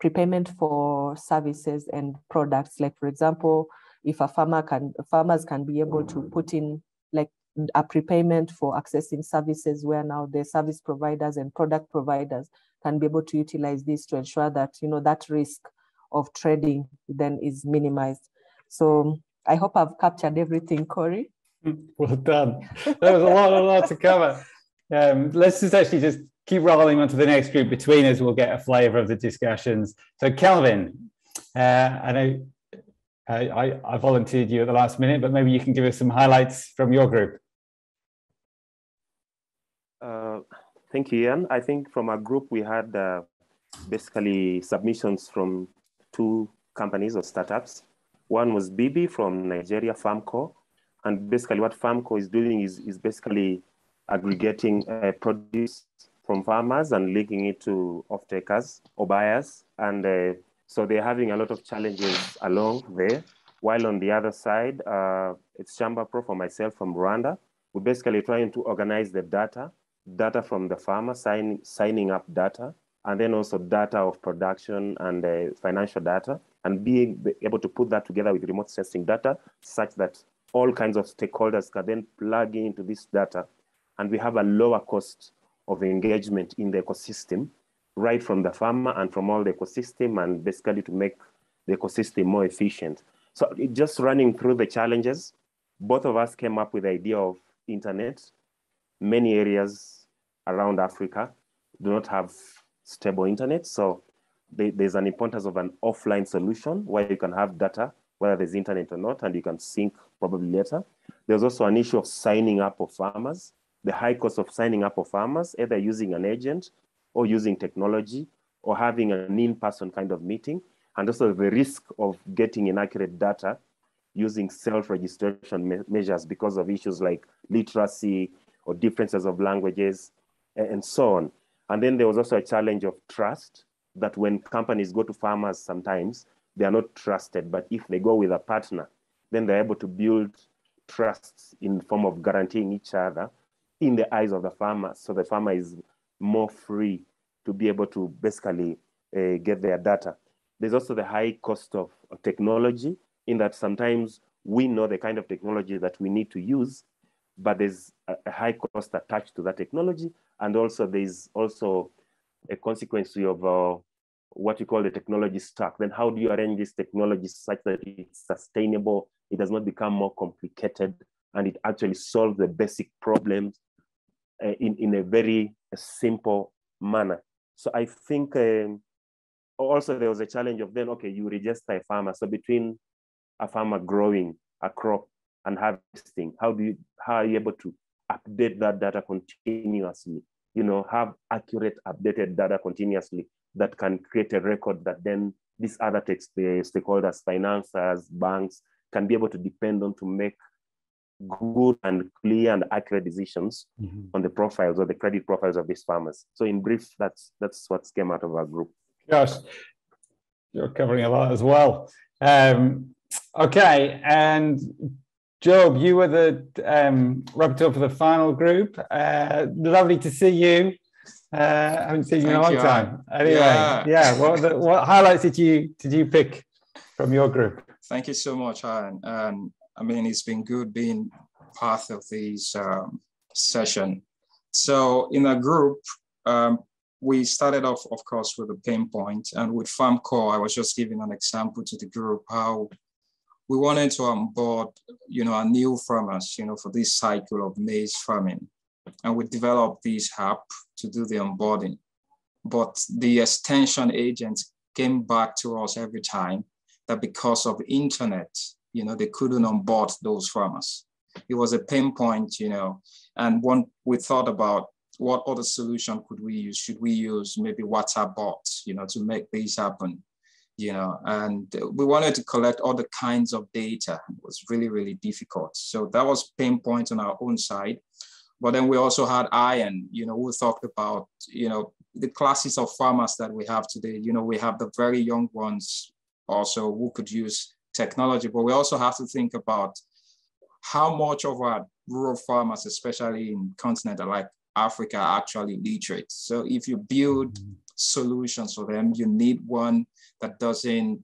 prepayment for services and products. Like for example, if a farmer can farmers can be able to put in like a prepayment for accessing services where now the service providers and product providers can be able to utilize this to ensure that you know that risk of trading then is minimized. So I hope I've captured everything, Corey. Well done. There was a lot, a lot to cover. Um, let's just actually just keep rolling on to the next group between us. We'll get a flavour of the discussions. So, Kelvin, uh, I know I, I volunteered you at the last minute, but maybe you can give us some highlights from your group. Uh, thank you, Ian. I think from our group, we had uh, basically submissions from two companies or startups. One was Bibi from Nigeria, Farmco. And basically what Farmco is doing is, is basically aggregating uh, produce from farmers and linking it to off-takers or buyers. And uh, so they're having a lot of challenges along there. While on the other side, uh, it's Shamba Pro for myself from Rwanda. We're basically trying to organize the data, data from the farmer, sign, signing up data, and then also data of production and uh, financial data, and being able to put that together with remote sensing data such that all kinds of stakeholders can then plug into this data, and we have a lower cost of engagement in the ecosystem, right from the farmer and from all the ecosystem, and basically to make the ecosystem more efficient. So just running through the challenges, both of us came up with the idea of internet. Many areas around Africa do not have stable internet. So they, there's an importance of an offline solution where you can have data, whether there's internet or not, and you can sync probably later. There's also an issue of signing up of farmers, the high cost of signing up of farmers, either using an agent or using technology or having an in-person kind of meeting. And also the risk of getting inaccurate data using self-registration me measures because of issues like literacy or differences of languages and so on. And then there was also a challenge of trust that when companies go to farmers sometimes, they are not trusted. But if they go with a partner, then they're able to build trust in the form of guaranteeing each other in the eyes of the farmer. So the farmer is more free to be able to basically uh, get their data. There's also the high cost of, technology in that sometimes we know the kind of technology that we need to use, but there's a, high cost attached to that technology. And also there's also a consequence of uh, what you call the technology stack. Then how do you arrange this technology such that it's sustainable, it does not become more complicated, and it actually solves the basic problems uh, in, in a very simple manner. So I think um, also there was a challenge of then, okay, you register a farmer. So between a farmer growing a crop and harvesting, how do you, how are you able to update that data continuously? You know, have accurate updated data continuously that can create a record that then these other the stakeholders, financiers, banks can be able to depend on to make good and clear and accurate decisions mm-hmm. on the profiles or the credit profiles of these farmers. So in brief, that's that's what came out of our group. Yes, you're covering a lot as well. Um, okay, and Job, you were the um, rapporteur for the final group. Uh, lovely to see you. Uh, I haven't seen you in a long you, time. Anyway, yeah, yeah what, the, what highlights did you did you pick from your group? Thank you so much, Aaron. Um, I mean, it's been good being part of this um, session. So in a group, um, we started off, of course, with a pain point, and with FarmCore, I was just giving an example to the group how we wanted to onboard, you know, a new farmers, you know, for this cycle of maize farming, and we developed this app to do the onboarding. But the extension agents came back to us every time that because of internet, you know, they couldn't onboard those farmers. It was a pain point, you know, and one we thought about what other solution could we use? Should we use maybe WhatsApp bots, you know, to make this happen? You know, and we wanted to collect all the kinds of data. It was really, really difficult. So that was pain point on our own side. But then we also had Ian, you know, who talked about, you know, the classes of farmers that we have today. You know, we have the very young ones also who could use technology, but we also have to think about how much of our rural farmers, especially in continent like Africa, are actually literate. So if you build solutions for them, you need one that doesn't,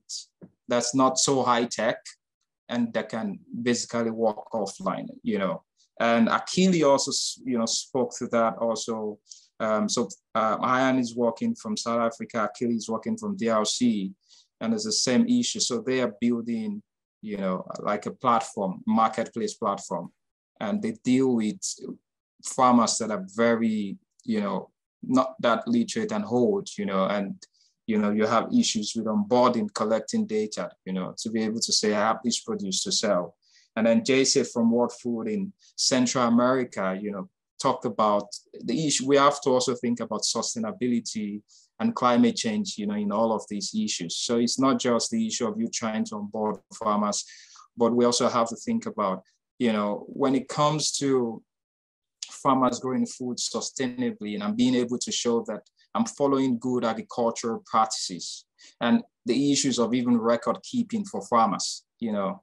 that's not so high tech and that can basically work offline, you know. And Akili also, you know, spoke to that also. Um, so uh, Ian is working from South Africa, Akili is working from DRC and it's the same issue. So they are building, you know, like a platform, marketplace platform, and they deal with farmers that are very, you know, not that literate and hold, you know, and you know, you have issues with onboarding, collecting data, you know, to be able to say, I have this produce to sell. And then JC from World Food in Central America, you know, talked about the issue. We have to also think about sustainability and climate change, you know, in all of these issues. So it's not just the issue of you trying to onboard farmers, but we also have to think about, you know, when it comes to farmers growing food sustainably and I'm being able to show that I'm following good agricultural practices and the issues of even record keeping for farmers, you know,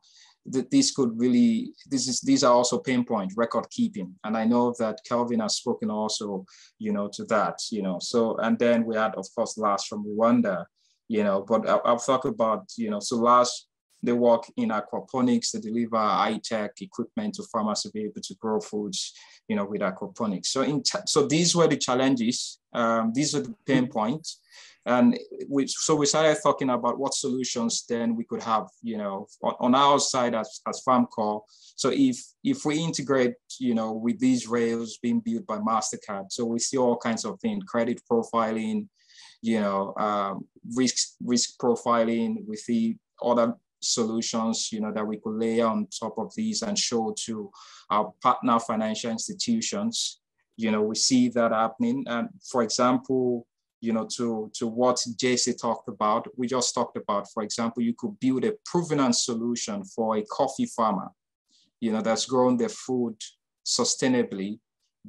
that this could really, this is, these are also pain point record keeping. And I know that Kelvin has spoken also, you know, to that, you know, so, and then we had, of course, last from Rwanda, you know, but I'll, I'll talk about, you know, so last they work in aquaponics, they deliver high-tech equipment to farmers to be able to grow foods, you know, with aquaponics. So in so these were the challenges. Um, these are the pain points. And we, so we started talking about what solutions then we could have, you know, on, on our side as, as FarmCore. So if if we integrate, you know, with these rails being built by MasterCard, so we see all kinds of things, credit profiling, you know, um, risk risk profiling. We see other solutions, you know, that we could lay on top of these and show to our partner financial institutions. You know, we see that happening. And for example, you know, to, to what JC talked about, we just talked about, for example, you could build a provenance solution for a coffee farmer, you know, that's grown their food sustainably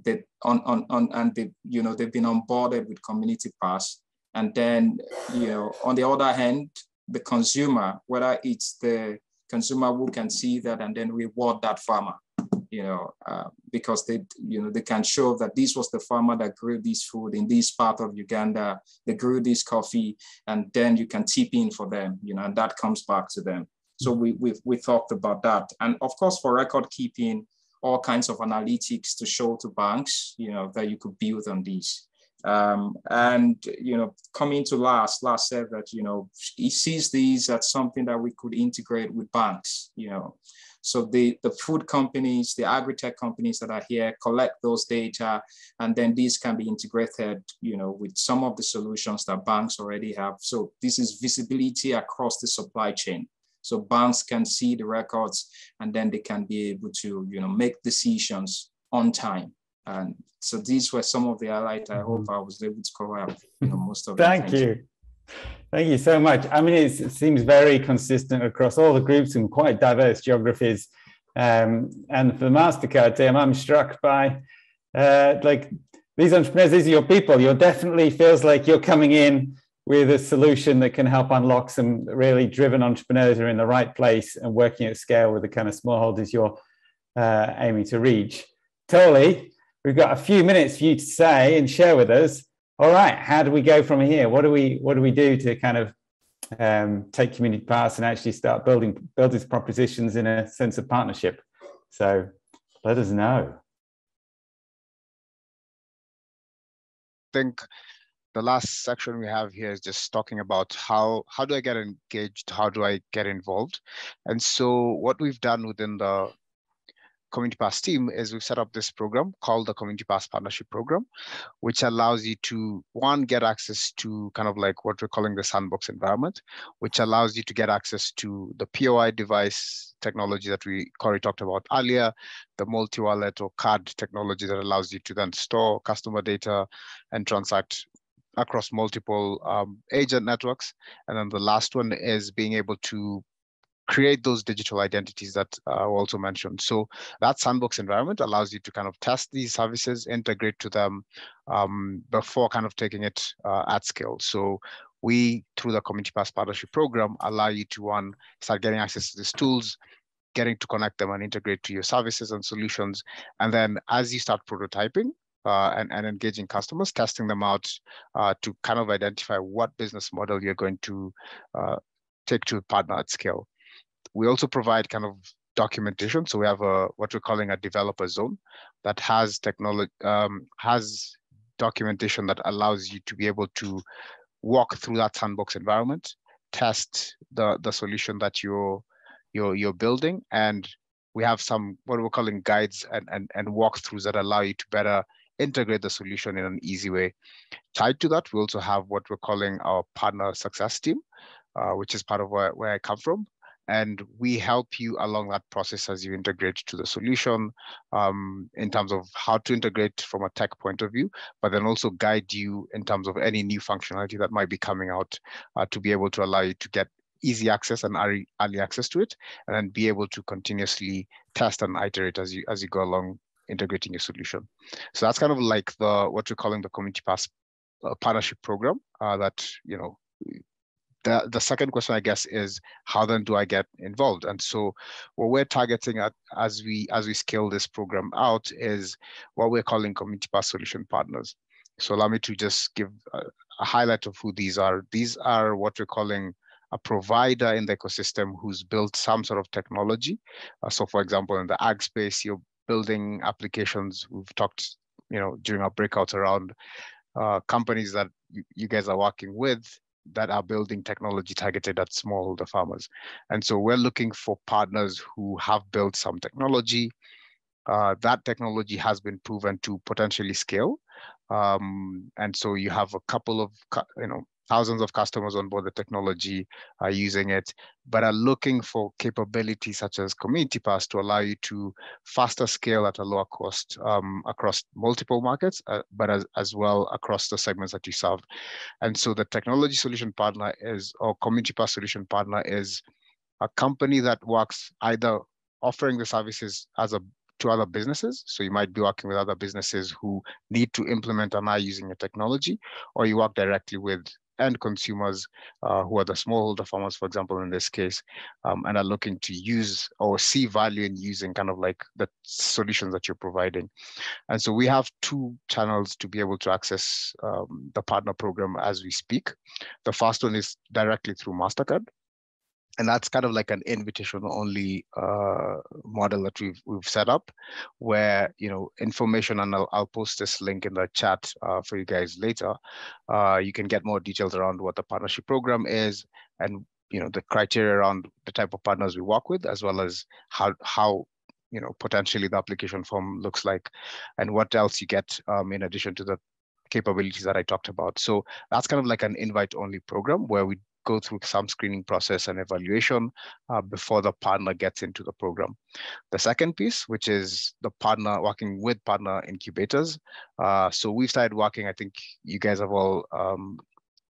that on, on, on and they, you know, they've been onboarded with community pass. And then, you know, on the other hand, the consumer, whether it's the consumer who can see that and then reward that farmer, you know, uh, because they, you know, they can show that this was the farmer that grew this food in this part of Uganda, they grew this coffee, and then you can tip in for them, you know, and that comes back to them. So we, we, we talked about that. And of course, for record keeping, all kinds of analytics to show to banks, you know, that you could build on these. Um, and you know, coming to last, last said that you know he sees these as something that we could integrate with banks. You know, so the the food companies, the agri-tech companies that are here collect those data, and then these can be integrated. You know, with some of the solutions that banks already have. So this is visibility across the supply chain. So banks can see the records, and then they can be able to you know make decisions on time and so these were some of the highlights. I hope mm-hmm. I was able to cover up, you know, most of Thank you. Thank, Thank you so much. I mean, it seems very consistent across all the groups and quite diverse geographies. Um, and for the MasterCard team, I'm struck by uh, like these entrepreneurs, these are your people. You're definitely feels like you're coming in with a solution that can help unlock some really driven entrepreneurs who are in the right place and working at scale with the kind of smallholders you're uh, aiming to reach. Tole, we've got a few minutes for you to say and share with us. All right, how do we go from here? What do we what do we do to kind of um, take community pass and actually start building build these propositions in a sense of partnership? So let us know. I think the last section we have here is just talking about how how do I get engaged? How do I get involved? And so what we've done within the Community Pass team is we've set up this program called the Community Pass Partnership Program, which allows you to, one, get access to kind of like what we're calling the sandbox environment, which allows you to get access to the POI device technology that we Corey talked about earlier, the multi-wallet or card technology that allows you to then store customer data and transact across multiple um, agent networks. And then the last one is being able to create those digital identities that uh, also mentioned. So that sandbox environment allows you to kind of test these services, integrate to them um, before kind of taking it uh, at scale. So we, through the Community Pass Partnership Program, allow you to one, start getting access to these tools, getting to connect them and integrate to your services and solutions. And then as you start prototyping, uh, and, and engaging customers, testing them out uh, to kind of identify what business model you're going to uh, take to partner at scale. We also provide kind of documentation. So we have a what we're calling a developer zone that has technology um, has documentation that allows you to be able to walk through that sandbox environment, test the the solution that you're you're you're building, and we have some what we're calling guides and and, and walkthroughs that allow you to better integrate the solution in an easy way. Tied to that, we also have what we're calling our partner success team, uh, which is part of where, where I come from. And we help you along that process as you integrate to the solution um, in terms of how to integrate from a tech point of view, but then also guide you in terms of any new functionality that might be coming out uh, to be able to allow you to get easy access and early, access to it, and then be able to continuously test and iterate as you as you go along integrating your solution. So that's kind of like the what we're calling the community pass uh, partnership program uh, that you know the, the second question i guess is how then do i get involved? And so what we're targeting at as we as we scale this program out is what we're calling community pass solution partners. So allow me to just give a, a highlight of who these are. These are what we're calling a provider in the ecosystem who's built some sort of technology. Uh, so for example in the ag space you're building applications. We've talked you know during our breakouts around uh, companies that you guys are working with that are building technology targeted at smallholder farmers. And so we're looking for partners who have built some technology. Uh, that technology has been proven to potentially scale. Um, and so you have a couple of, you know, thousands of customers on board the technology are using it, but are looking for capabilities such as Community Pass to allow you to faster scale at a lower cost um, across multiple markets, uh, but as, as well across the segments that you serve. And so the technology solution partner is, or Community Pass solution partner is a company that works either offering the services as a to other businesses. So you might be working with other businesses who need to implement and are using a technology, or you work directly with end consumers uh, who are the smallholder farmers, for example, in this case, um, and are looking to use or see value in using kind of like the solutions that you're providing. And so we have two channels to be able to access um, the partner program as we speak. The first one is directly through MasterCard and that's kind of like an invitation only uh, model that we've we've set up where you know information and I'll, I'll post this link in the chat uh, for you guys later uh, you can get more details around what the partnership program is and you know the criteria around the type of partners we work with as well as how how you know potentially the application form looks like and what else you get um, in addition to the capabilities that I talked about. So that's kind of like an invite only program where we go through some screening process and evaluation uh, before the partner gets into the program. The second piece, which is the partner working with partner incubators. Uh, so we've started working, I think you guys have all um,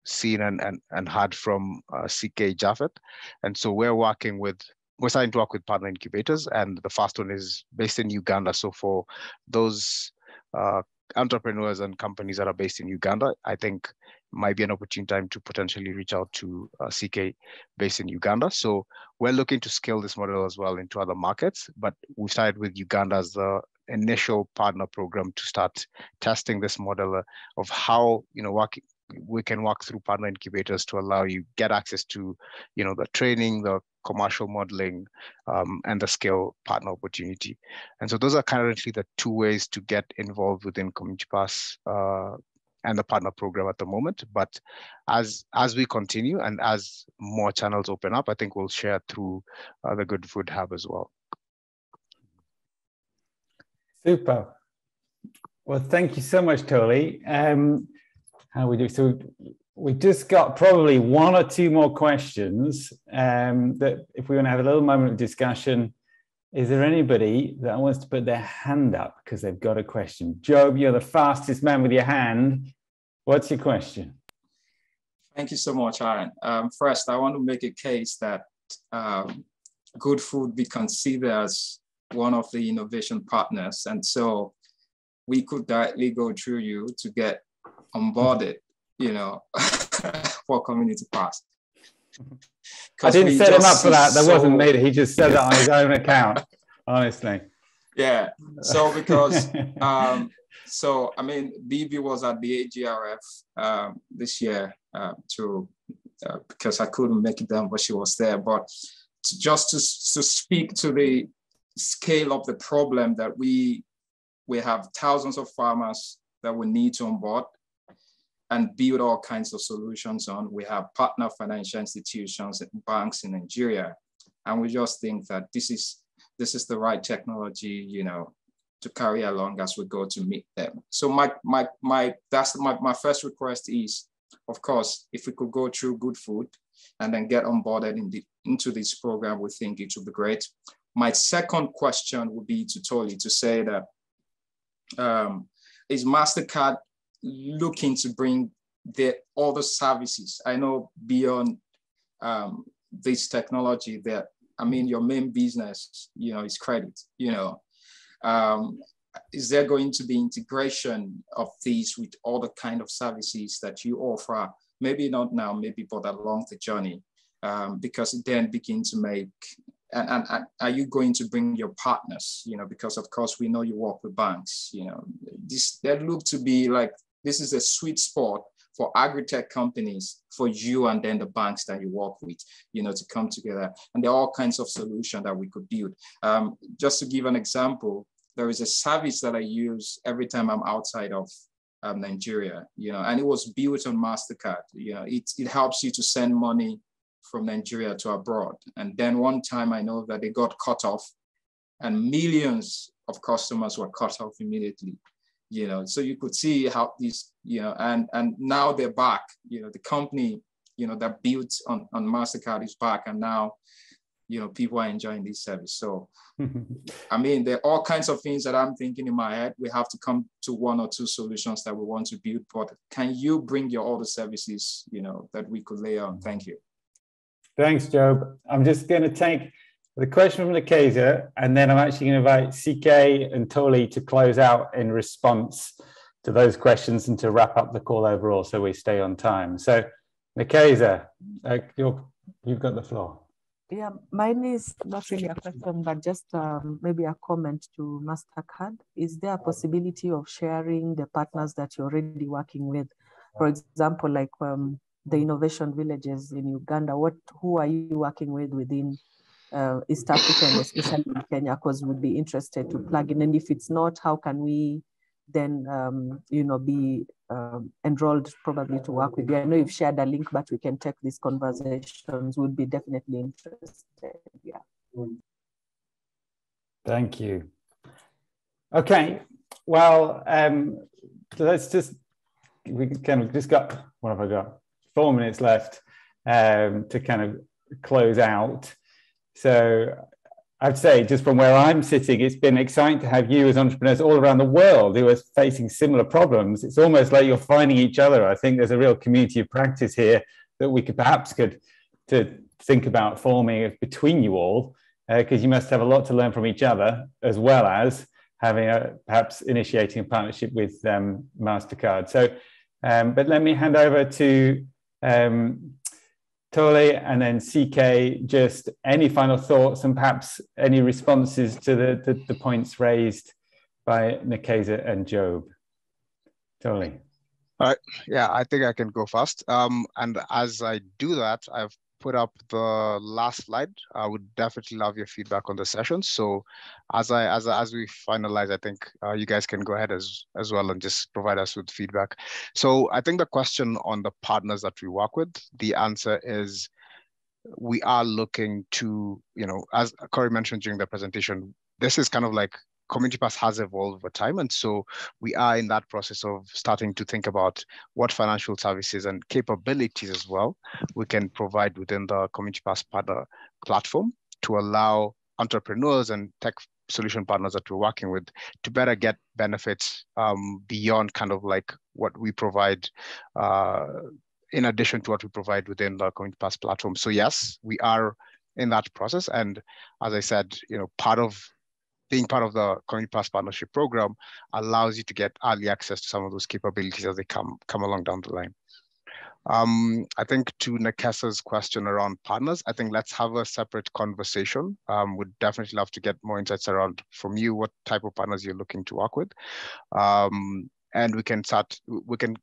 seen and, and, and heard from uh, CK Japheth. And so we're working with we're starting to work with partner incubators and the first one is based in Uganda. So for those uh, entrepreneurs and companies that are based in Uganda, I think might be an opportune time to potentially reach out to uh, CK based in Uganda. So we're looking to scale this model as well into other markets, but we started with Uganda as the initial partner program to start testing this model uh, of how you know work, we can walk through partner incubators to allow you get access to you know the training the commercial modeling um, and the scale partner opportunity and so those are currently the two ways to get involved within community pass uh, and the partner program at the moment. But as as we continue and as more channels open up, I think we'll share through uh, the Good Food Hub as well. Super. Well, thank you so much, Toli. Um, how we do? So we just got probably one or two more questions um, that if we want to have a little moment of discussion, is there anybody that wants to put their hand up because they've got a question? Job, you're the fastest man with your hand. What's your question? Thank you so much, Aaron. Um, first, I want to make a case that um, good food be considered as one of the innovation partners. And so we could directly go through you to get onboarded, you know, for community pass. I didn't set him up for that. That so... wasn't me. He just said that on his own account, honestly. Yeah. So because um, so I mean, BB was at the AGRF um, this year uh, to uh, because I couldn't make it down, but she was there. But to, just to, to speak to the scale of the problem that we we have thousands of farmers that we need to onboard and build all kinds of solutions on. We have partner financial institutions and banks in Nigeria. And we just think that this is this is the right technology, you know, to carry along as we go to meet them. So my my my that's my, my first request is, of course, if we could go through good food, and then get onboarded in the, into this program, we think it would be great. My second question would be to Tolly to say that um, is MasterCard looking to bring the other services? I know beyond um, this technology that, I mean, your main business, you know, is credit, you know. Um, is there going to be integration of these with other kind of services that you offer? Maybe not now, maybe but along the journey, um, because it then begin to make and, and, and, are you going to bring your partners you know because of course we know you work with banks you know this that look to be like this is a sweet spot for agri-tech companies for you and then the banks that you work with you know to come together and there are all kinds of solutions that we could build um, just to give an example there is a service that i use every time i'm outside of um, nigeria you know and it was built on mastercard you know it, it helps you to send money from Nigeria to abroad. And then one time I know that they got cut off and millions of customers were cut off immediately. You know, so you could see how these, you know, and and now they're back. You know, the company, you know, that built on, on MasterCard is back and now, you know, people are enjoying this service. So I mean, there are all kinds of things that I'm thinking in my head. We have to come to one or two solutions that we want to build. But can you bring your other services, you know, that we could lay on? Thank you. Thanks, Job. I'm just going to take the question from Nikeza, and then I'm actually going to invite CK and Toli to close out in response to those questions and to wrap up the call overall so we stay on time. So, Nikeza, uh, you've got the floor. Yeah, mine is not really a question, but just um, maybe a comment to MasterCard. Is there a possibility of sharing the partners that you're already working with? For example, like um, the innovation villages in Uganda? What who are you working with within uh, East Africa and especially Kenya? Because we'd be interested to plug in. And if it's not, how can we then um, you know be um, enrolled probably to work with you? I know you've shared a link, but we can take these conversations. Would be definitely interested. Yeah. Thank you. Okay. Well, um, let's just we kind of just got what have I got? four minutes left um, to kind of close out. So I'd say, just from where I'm sitting, it's been exciting to have you as entrepreneurs all around the world who are facing similar problems. It's almost like you're finding each other. I think there's a real community of practice here that we could perhaps could to think about forming between you all, because uh, you must have a lot to learn from each other, as well as having a perhaps initiating a partnership with um, Mastercard. So, um, but let me hand over to um, Tole and then CK, just any final thoughts and perhaps any responses to the, the, the points raised by Nikeza and Job. Tole. All right. Yeah, I think I can go first. Um, and as I do that, I've put up the last slide. I would definitely love your feedback on the session. So as I as as we finalize, I think uh, you guys can go ahead as as well and just provide us with feedback. So I think the question on the partners that we work with, the answer is we are looking to, you know, as Corey mentioned during the presentation, this is kind of like Community Pass has evolved over time. And so we are in that process of starting to think about what financial services and capabilities as well we can provide within the Community Pass partner platform to allow entrepreneurs and tech solution partners that we're working with to better get benefits um, beyond kind of like what we provide uh, in addition to what we provide within the Community Pass platform. So yes, we are in that process. And as I said, you know, part of being part of the Community Pass Partnership Program allows you to get early access to some of those capabilities as they come, come along down the line. Um, I think to Nikeza's question around partners, I think let's have a separate conversation. Um, would definitely love to get more insights around from you, what type of partners you're looking to work with. Um, and we can start, we can,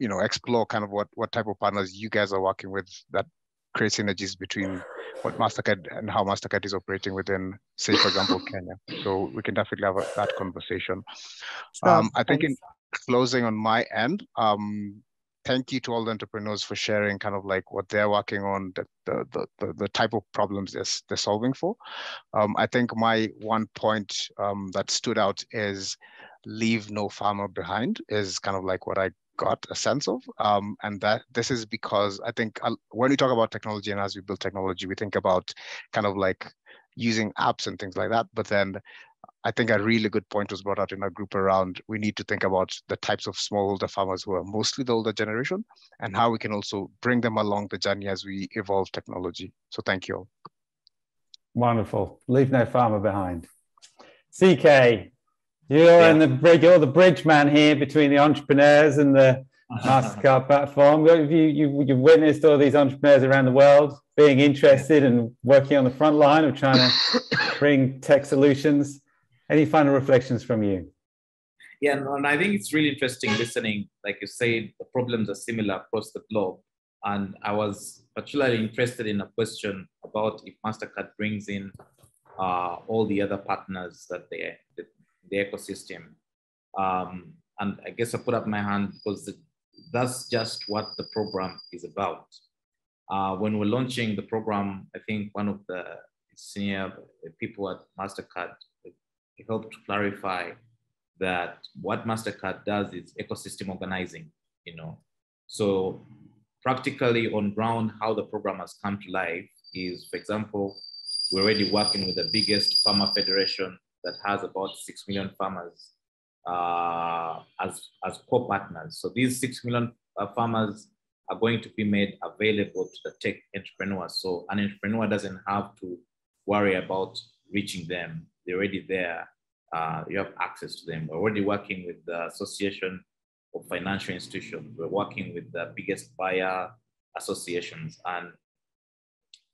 you know, explore kind of what, what type of partners you guys are working with that create synergies between what Mastercard and how Mastercard is operating within, say, for example, Kenya. So we can definitely have a, that conversation. Um, I think in closing on my end, um, thank you to all the entrepreneurs for sharing kind of like what they're working on, the the the, the type of problems they're, they're solving for. Um, I think my one point um, that stood out is leave no farmer behind is kind of like what I got a sense of. Um, and that this is because I think uh, when we talk about technology and as we build technology, we think about kind of like using apps and things like that. But then I think a really good point was brought out in our group around we need to think about the types of smallholder farmers who are mostly the older generation and how we can also bring them along the journey as we evolve technology. So thank you all. Wonderful. Leave no farmer behind. CK, you're yeah. in the bridge, you're the bridge man here between the entrepreneurs and the MasterCard platform. Have you, you, you've witnessed all these entrepreneurs around the world being interested and working on the front line of trying to bring tech solutions. Any final reflections from you? Yeah, and I think it's really interesting listening. Like you said, the problems are similar across the globe. And I was particularly interested in a question about if MasterCard brings in uh, all the other partners that they, the, the ecosystem. Um, and I guess I put up my hand because the, that's just what the program is about. Uh, when we're launching the program, I think one of the senior people at MasterCard helped clarify that what MasterCard does is ecosystem organizing, you know. So practically on ground, how the program has come to life is, for example, we're already working with the biggest farmer federation that has about 6 million farmers uh, as, as co-partners. So these 6 million uh, farmers are going to be made available to the tech entrepreneurs. So an entrepreneur doesn't have to worry about reaching them. They're already there. Uh, you have access to them. We're already working with the Association of Financial Institutions. We're working with the biggest buyer associations. And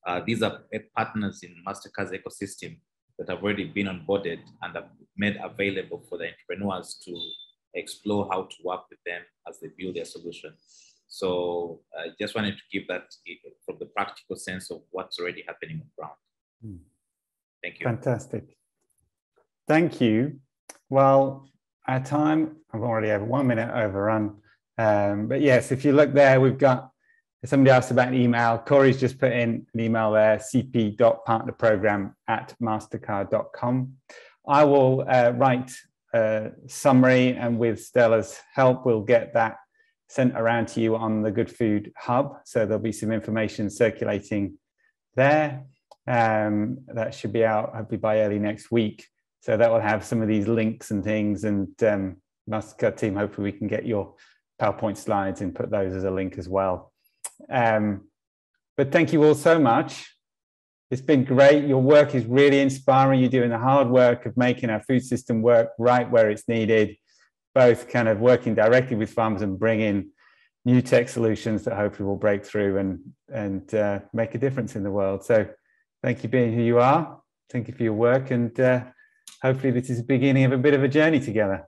uh, these are partners in MasterCard's ecosystem that have already been onboarded and have made available for the entrepreneurs to explore how to work with them as they build their solution. So I just wanted to give that from the practical sense of what's already happening on ground. Hmm. Thank you. Fantastic. Thank you. Well, our time, I've already had one minute overrun. Um, but yes, if you look there, we've got somebody asked about an email. Corey's just put in an email there, cp.partnerprogram at mastercard.com. I will uh, write a summary and with Stella's help, we'll get that sent around to you on the Good Food Hub. So there'll be some information circulating there. Um, that should be out hopefully by early next week. So that will have some of these links and things. And um, Mastercard team, hopefully we can get your PowerPoint slides and put those as a link as well. Um, but thank you all so much. It's been great. Your work is really inspiring. You're doing the hard work of making our food system work right where it's needed both kind of working directly with farmers and bringing new tech solutions that hopefully will break through and and uh, make a difference in the world. So thank you being who you are. Thank you for your work, and uh, hopefully this is the beginning of a bit of a journey together.